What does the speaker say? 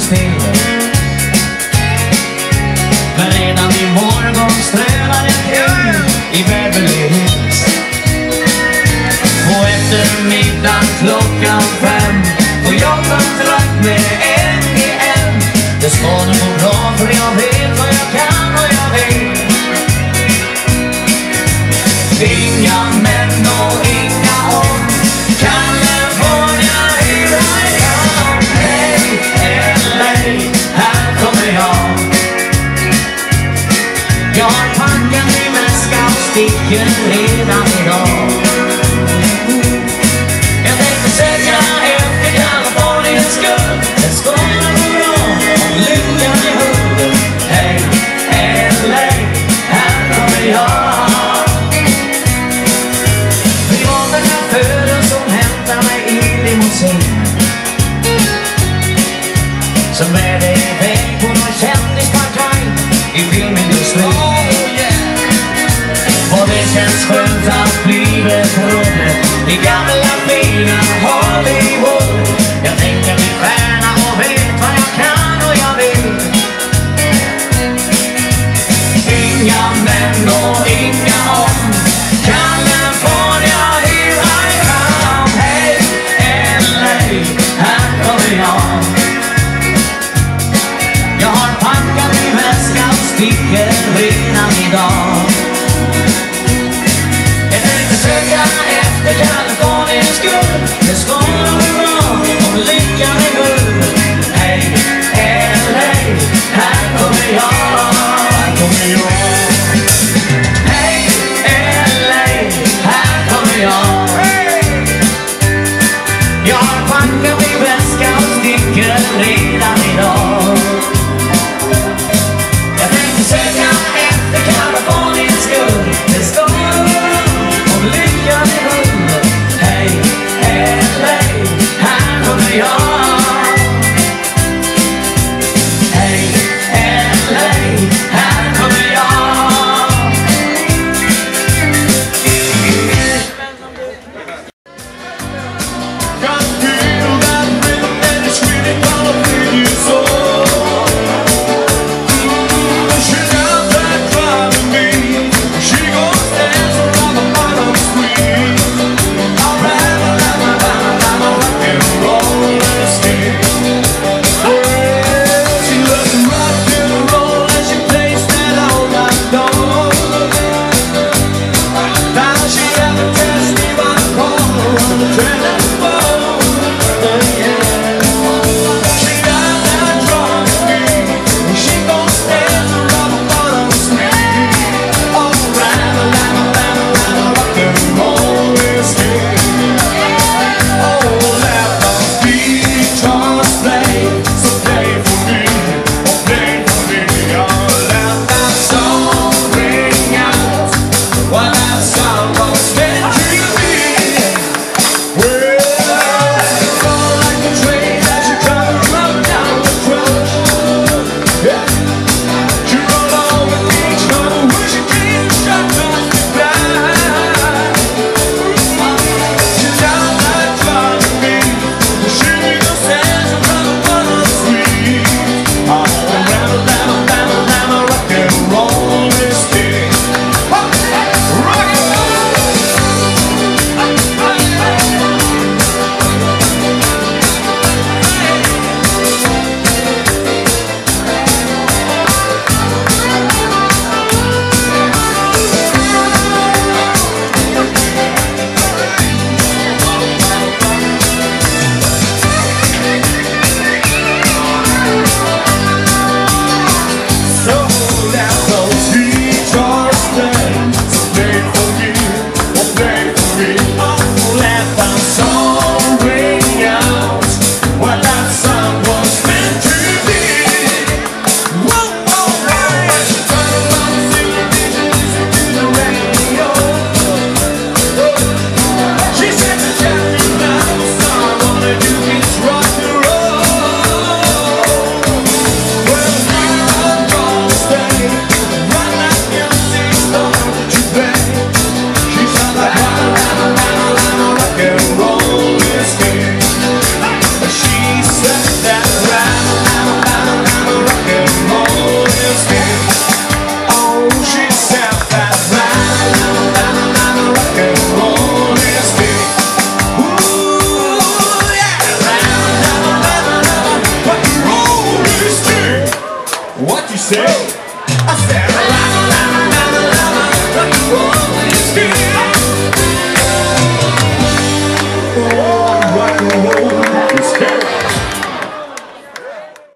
står Men redan imorgon strövar jag kring i Beverly Hills. Och eftermiddag klockan fem får jag kontrakt med har packat min väska och sticker redan idag. Jag tänkte söka till Kaliforniens guld Det ska nog gå om lyckan i hunden Hej, LA, här kommer jag. Privata chaufförer som hämtar mig i limousin Som bär dig i gamla fina Hollywood Jag tänker bli stjärna och vet vad jag kan och jag vill. Inga män och inga om. California, here I come Hey LA, här kommer jag. Jag har packat min väska och sticker redan idag guld gonna ska nog